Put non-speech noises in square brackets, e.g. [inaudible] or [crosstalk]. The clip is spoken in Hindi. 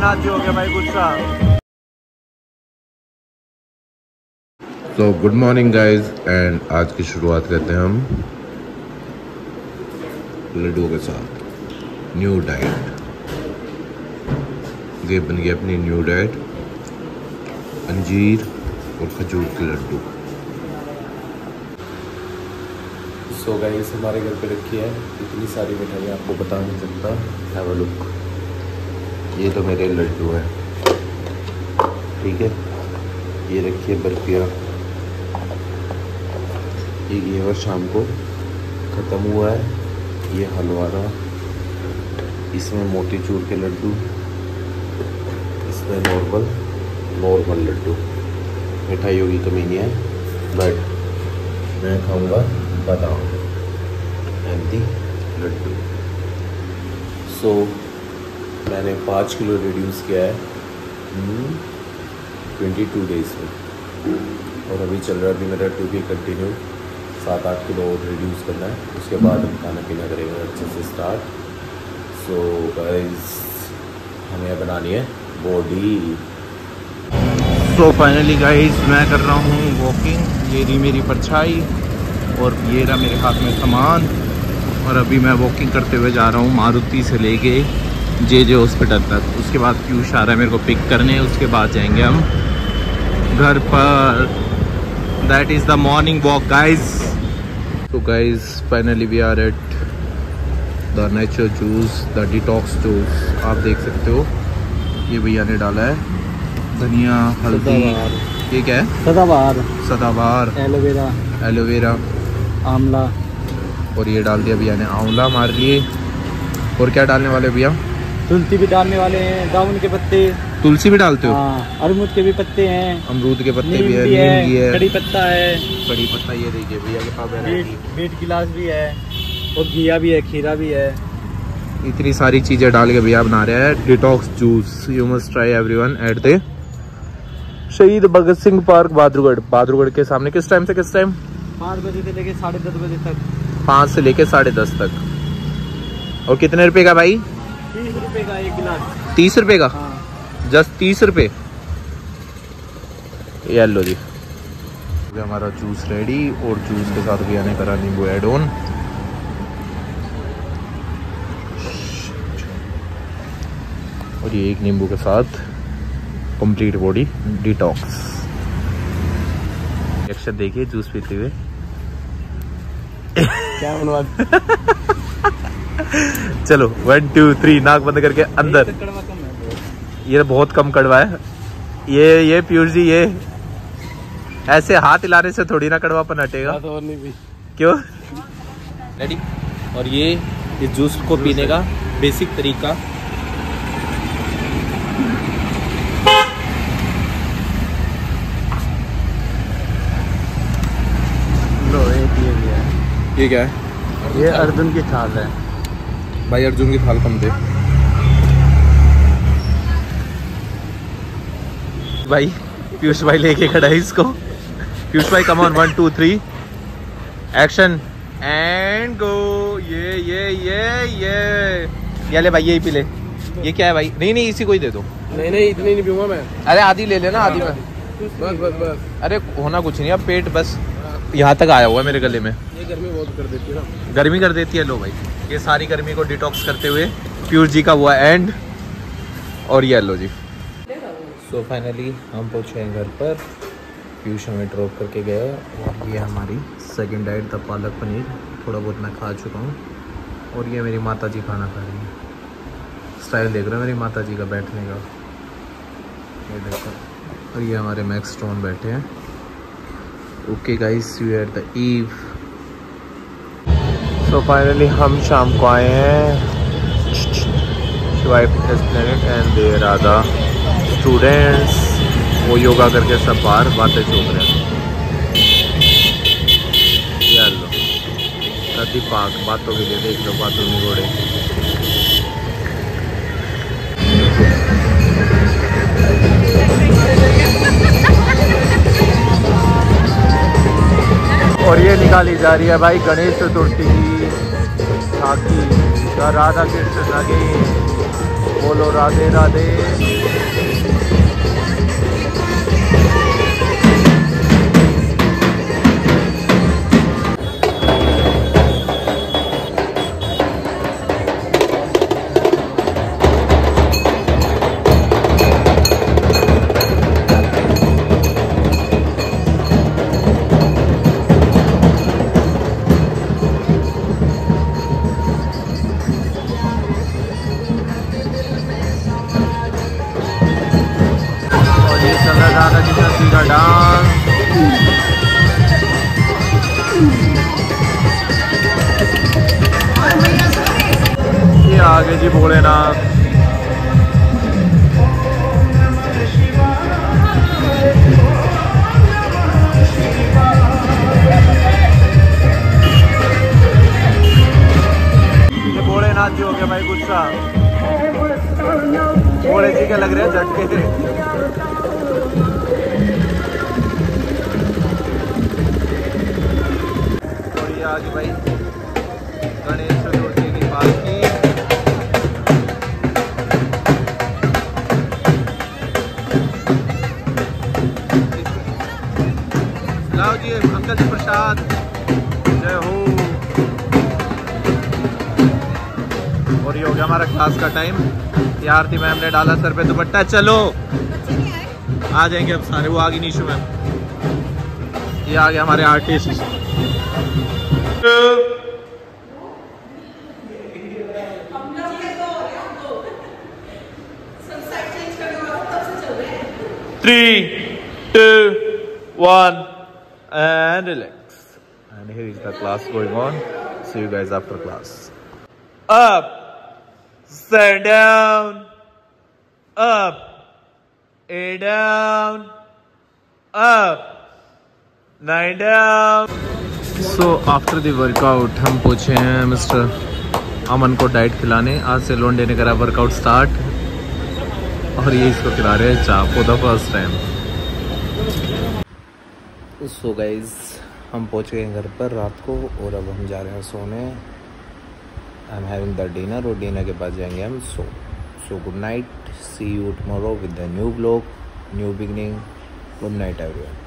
नाची हो गया भाई गुस्सा। तो गुड मॉर्निंग गाइस एंड आज की शुरुआत करते हैं हम लड्डुओं के साथ। न्यू डाइट ये बन गई अपनी न्यू डाइट अंजीर और खजूर के लड्डू। सो so गाइस हमारे घर पे रखी है। इतनी सारी मिठाई आपको बता नहीं सकता। हैव अ लुक ये तो मेरे लड्डू हैं। ठीक है? ये रखिए बर्फियाँ। ये घेवर शाम को ख़त्म हुआ है। ये हलवा रहा इसमें मोतीचूर के लड्डू। इसमें नॉर्मल नॉर्मल लड्डू। मिठाइयों की कमी नहीं है, बट मैं खाऊँगा बादाम। हेल्दी लड्डू। सो मैंने पाँच किलो रिड्यूस किया है। ट्वेंटी टू डेज़ में। और अभी चल रहा है, अभी मेरा टू वीक कंटिन्यू सात आठ किलो और रिड्यूस करना है। उसके बाद हम खाना पीना करेंगे अच्छे से स्टार्ट सो गाइस हमें बनानी है बॉडी तो फाइनली गाइस मैं कर रहा हूँ वॉकिंग ये रही मेरी परछाई और ये रहा मेरे हाथ में सामान। और अभी मैं वॉकिंग करते हुए जा रहा हूँ मारुति से लेके। जे जे हॉस्पिटल तक। उसके बाद रहा है मेरे को पिक करने उसके बाद जाएँगे हम। घर पर। That is the morning walk guys तो guys finally we are at the nature juice the detox juice आप देख सकते हो ये भैया ने डाला है। धनिया हल्दी। ये क्या है? सदाबहार। सदाबहार। Aloe vera. Aloe vera. आंवला। और ये डाल दिया भैया ने आंवला मार लिए। और क्या डालने वाले भैया? तुलसी भी डालने वाले हैं दाउन के पत्ते। तुलसी भी डालते हो? हाँ अरमुद के भी पत्ते हैं। अमरूद के पत्ते भी है नीम कड़ी पत्ता है। कड़ी पत्ता ये देखिए भैया के पास बीट गिलास भी है और घिया भी है खीरा भी है। इतनी सारी चीज़ें डाल के भैया बना रहे हैं। Detox juice you must try everyone at the Shaheed Bhagat Singh park Bahadurgarh Bahadurgarh के सामने किस टाइम से किस टाइम पाँच बजे से लेके साढ़े दस बजे तक। पाँच से लेके साढ़े दस तक। और कितने रुपए का भाई? तीस रुपए का एक गिलास। तीस रुपए का? हाँ। जस्ट तीस रुपए? ये लो जी। हमारा जूस रेडी और जूस के साथ भैया ने करा नींबू एड ऑन और ये एक नींबू के साथ कंप्लीट बॉडी डिटॉक्स रिएक्शन देखिए जूस पीते हुए। क्या बनवा [laughs] चलो वन टू थ्री नाक बंद करके अंदर। कड़वा कम है ये बहुत कम कड़वा है। ये ये पीयूष जी ये ऐसे हाथ हिलाने से थोड़ी ना कड़वापन हटेगा। और क्यों? रेडी और ये इस जूस को पीने का बेसिक तरीका। लो ये है। ये क्या है? ये अर्जुन की थाल है। भाई अर्जुन की थाल कम दे भाई पीयूष भाई लेके खड़ा है इसको। पीयूष भाई come on one two three action and go ये ये ये ये। ये ले भाई यही पी ले। ये क्या है भाई? नहीं नहीं इसी को ही दे दो। नहीं नहीं इतनी नहीं पीऊँगा मैं। अरे आधी ले लेना आधी में। बस बस बस। अरे होना कुछ नहीं अब पेट बस यहाँ तक आया हुआ है मेरे गले में। ये गर्मी बहुत कर देती है ना। गर्मी कर देती है लो भाई। ये सारी गर्मी को डिटॉक्स करते हुए पीयूष जी का हुआ एंड और ये लो जी। सो फाइनली हम पहुँचे हैं घर पर। पीयूष हमें ड्रॉप करके गए और ये हमारी सेकंड डाइट था पालक पनीर। थोड़ा बहुत मैं खा चुका हूँ और ये मेरी माता जी खाना खा रही है। स्टाइल देख रहे हो मेरी माता जी का बैठने का? ये देखो। और ये हमारे मैक्स स्टोन बैठे हैं। Okay guys you at the eve so finally हम शाम को आए हैं। Shivai fitness planet and there are the students वो योगा करके सब बाहर बातें चौक रहे हैं। नदी पाक, बातों के लिए देख लो, बातों में घोड़े। और ये निकाली जा रही है भाई गणेश चतुर्थी की। झांकी राधा कृष्ण लगे। बोलो राधे राधे। आगे जी भोलेनाथ। भोलेनाथ जी हो गया भाई गुस्सा। भोले जी के लग रहे हैं झटके। आगे भाई गणेश और ये हो गया हमारा क्लास का टाइम यार थी मैम ने डाला सर पे दुपट्टा। चलो। आ जाएँगे अब सारे। वो आ गई नीशू मैम ये आ गए हमारे artist three two one and relax and here the class going on see you guys after class अब uh, stand down, up, a down, up, nine down. So after the workout हम पूछे हैं मिस्टर अमन को डाइट खिलाने। आज से लोंडे ने करा वर्कआउट स्टार्ट और ये इसको खिला रहे हैं chaap for the first time so guys हम पहुँच गए घर पर रात को और अब हम जा रहे हैं सोने। I am having the dinner और डिनर के पास जाएँगे हम। So so good night see you tomorrow with the new blog new beginning good night everyone